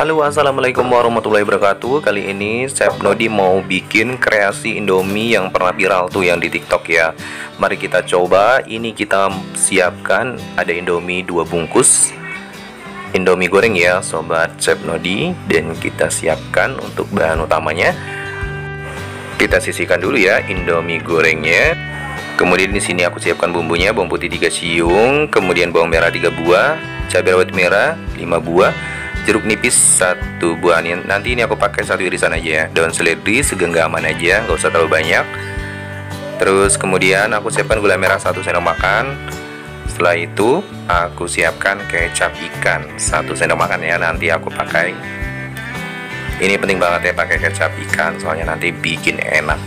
Halo assalamualaikum warahmatullahi wabarakatuh. Kali ini Chef Nodi mau bikin kreasi Indomie yang pernah viral tuh yang di tiktok ya. Mari kita coba. Ini kita siapkan. Ada Indomie dua bungkus. Indomie goreng ya Sobat Chef Nodi. Dan kita siapkan untuk bahan utamanya. Kita sisihkan dulu ya Indomie gorengnya. Kemudian di sini aku siapkan bumbunya. Bawang putih 3 siung, kemudian bawang merah 3 buah, cabai rawit merah 5 buah, jeruk nipis satu buah nih. Nanti ini aku pakai satu irisan aja ya. Daun seledri segenggaman aja nggak usah terlalu banyak. Terus kemudian aku siapkan gula merah satu sendok makan. Setelah itu aku siapkan kecap ikan satu sendok makan ya nanti aku pakai. Ini penting banget ya pakai kecap ikan soalnya nanti bikin enak.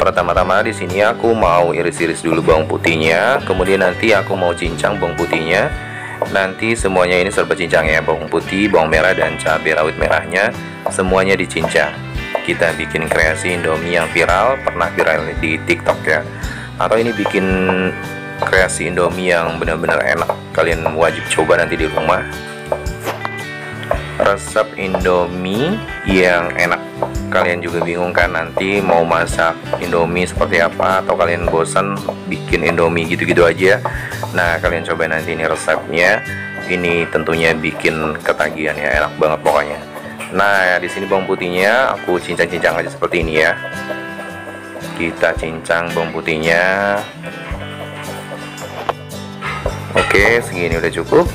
Pertama-tama di sini aku mau iris-iris dulu bawang putihnya kemudian nanti aku mau cincang bawang putihnya nanti semuanya ini serba cincang ya bawang putih bawang merah dan cabai rawit merahnya. Semuanya dicincang. Kita bikin kreasi indomie yang viral pernah viral di tiktok ya. Atau ini bikin kreasi indomie yang benar-benar enak. Kalian wajib coba nanti di rumah. Resep indomie yang enak kalian juga bingung kan nanti mau masak indomie seperti apa atau kalian bosan bikin indomie gitu-gitu aja. Nah kalian coba nanti ini resepnya. Ini tentunya bikin ketagihan ya enak banget pokoknya. Nah di sini bawang putihnya aku cincang-cincang aja seperti ini ya. Kita cincang bawang putihnya. Oke segini udah cukup.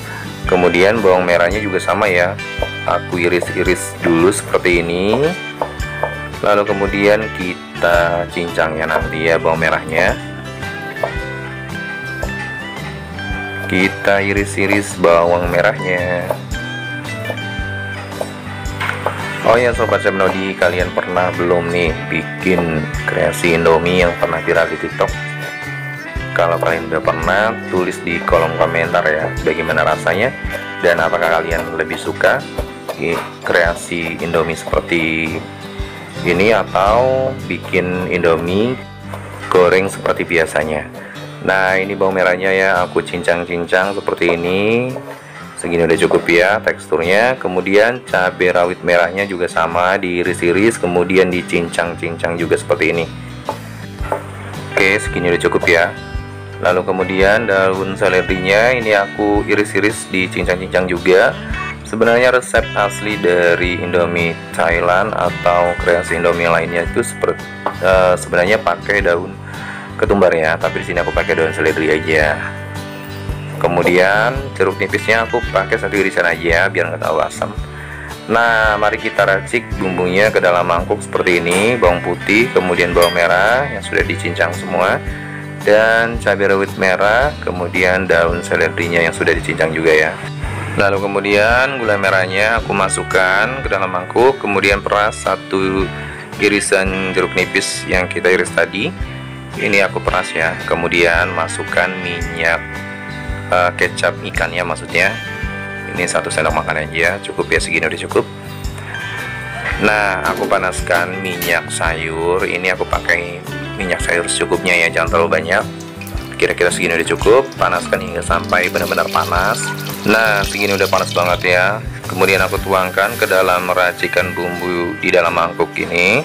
Kemudian bawang merahnya juga sama ya. Aku iris-iris dulu seperti ini lalu kemudian kita cincangnya nanti ya bawang merahnya. Kita iris-iris bawang merahnya. Oh ya sobat Semnodi kalian pernah belum nih bikin kreasi Indomie yang pernah viral di TikTok? Kalau kalian udah pernah tulis di kolom komentar ya bagaimana rasanya dan apakah kalian lebih suka kreasi Indomie seperti ini atau bikin indomie goreng seperti biasanya. Nah ini bawang merahnya ya. Aku cincang-cincang seperti ini. Segini udah cukup ya teksturnya. Kemudian cabai rawit merahnya juga sama diiris-iris kemudian dicincang-cincang juga seperti ini. Oke segini udah cukup ya. Lalu kemudian daun seledrinya ini aku iris-iris dicincang-cincang juga sebenarnya resep asli dari Indomie Thailand atau kreasi Indomie lainnya itu seperti uh, sebenarnya pakai daun ketumbar ya tapi di sini aku pakai daun seledri aja. Kemudian jeruk nipisnya aku pakai satu irisan aja biar nggak tahu asam. Nah mari kita racik bumbunya ke dalam mangkuk seperti ini bawang putih kemudian bawang merah yang sudah dicincang semua dan cabai rawit merah kemudian daun seledrinya yang sudah dicincang juga ya lalu kemudian gula merahnya aku masukkan ke dalam mangkuk kemudian peras satu irisan jeruk nipis yang kita iris tadi. Ini aku peras ya. Kemudian masukkan minyak uh, kecap ikannya maksudnya. Ini satu sendok makan aja cukup ya segini udah cukup. Nah aku panaskan minyak sayur. Ini aku pakai minyak sayur secukupnya ya jangan terlalu banyak. Kira-kira segini udah cukup. Panaskan hingga sampai benar-benar panas nah segini udah panas banget ya. Kemudian aku tuangkan ke dalam racikan bumbu di dalam mangkuk ini.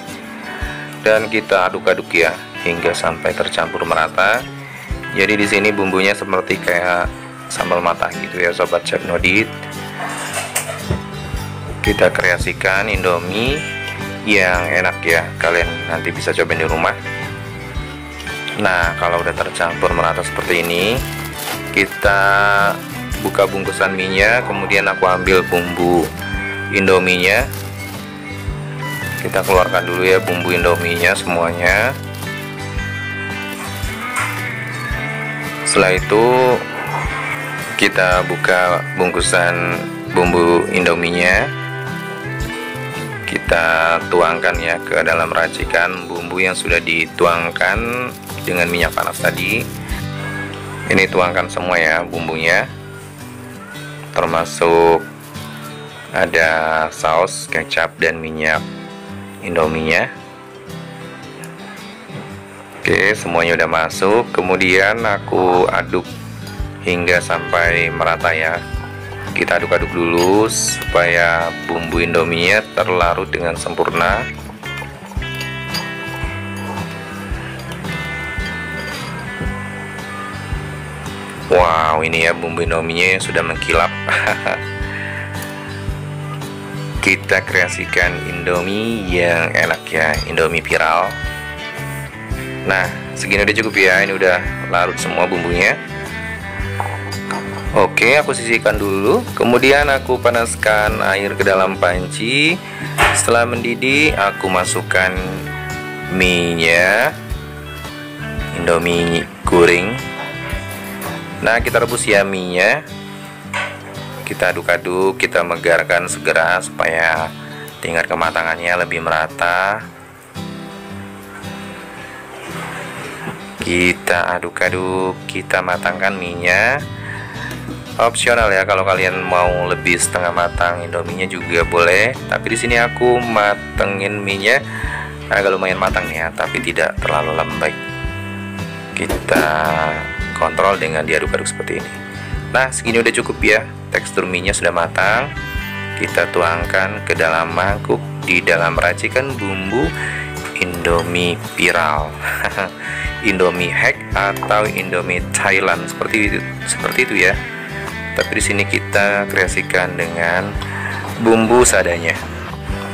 Dan kita aduk-aduk ya hingga sampai tercampur merata. Jadi di sini bumbunya seperti kayak sambal matah gitu ya sobat chef nodit. Kita kreasikan indomie yang enak ya. Kalian nanti bisa cobain di rumah. Nah kalau udah tercampur merata seperti ini kita buka bungkusan minyak kemudian aku ambil bumbu indominya kita keluarkan dulu ya bumbu indominya semuanya. Setelah itu kita buka bungkusan bumbu indominya kita tuangkan ya ke dalam racikan bumbu yang sudah dituangkan dengan minyak panas tadi. Ini tuangkan semua ya bumbunya termasuk ada saus kecap dan minyak indominya oke semuanya udah masuk. Kemudian aku aduk hingga sampai merata ya. Kita aduk-aduk dulu supaya bumbu indominya terlarut dengan sempurna Wow ini ya bumbu indominya yang sudah mengkilap. Kita kreasikan indomie yang enak ya indomie viral. Nah segini udah cukup ya ini udah larut semua bumbunya. Oke aku sisihkan dulu. Kemudian aku panaskan air ke dalam panci. Setelah mendidih aku masukkan mie nya indomie goreng nah kita rebus ya mie nya. Kita aduk-aduk kita megarkan segera supaya tingkat kematangannya lebih merata. Kita aduk-aduk kita matangkan mie nya. Opsional ya kalau kalian mau lebih setengah matang indominya juga boleh. Tapi di sini aku matengin minyak agak lumayan matang ya tapi tidak terlalu lembek. Kita kontrol dengan diaduk-aduk seperti ini. Nah segini udah cukup ya. Tekstur minyak sudah matang. Kita tuangkan ke dalam mangkuk di dalam racikan bumbu indomie viral. Indomie hack atau indomie Thailand. Seperti itu seperti itu ya. Tapi di sini kita kreasikan dengan bumbu seadanya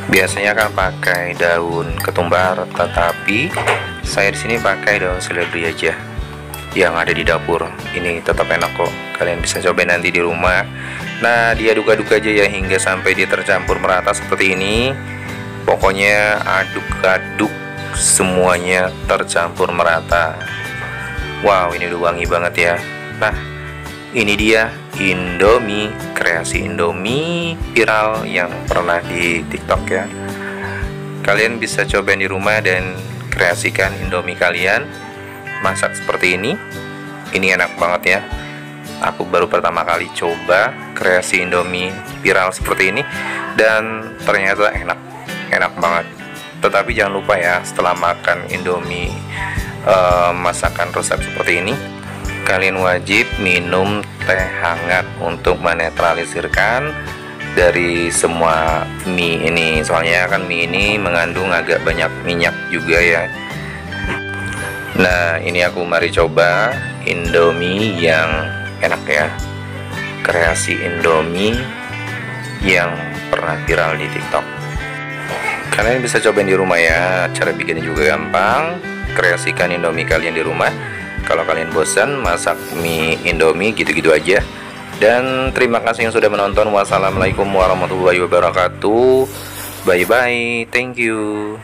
biasanya kan pakai daun ketumbar tetapi saya di sini pakai daun seledri aja yang ada di dapur. Ini tetap enak kok. Kalian bisa coba nanti di rumah. Nah diaduk-aduk aja ya hingga sampai dia tercampur merata seperti ini. Pokoknya aduk-aduk semuanya tercampur merata. Wow ini udah wangi banget ya. Nah ini dia Indomie kreasi Indomie viral yang pernah di TikTok ya. Kalian bisa coba di rumah dan kreasikan Indomie kalian masak seperti ini. Ini enak banget ya. Aku baru pertama kali coba kreasi Indomie viral seperti ini dan ternyata enak enak banget. Tetapi jangan lupa ya setelah makan Indomie uh, masakan resep seperti ini kalian wajib minum teh hangat untuk menetralisirkan dari semua mie ini. Soalnya kan mie ini mengandung agak banyak minyak juga ya nah ini aku mari coba indomie yang enak ya. Kreasi indomie yang pernah viral di tiktok. Kalian bisa coba di rumah ya. Cara bikinnya juga gampang. Kreasikan indomie kalian di rumah. Kalau kalian bosan masak mie indomie gitu-gitu aja. Dan terima kasih yang sudah menonton. Wassalamualaikum warahmatullahi wabarakatuh. Bye bye thank you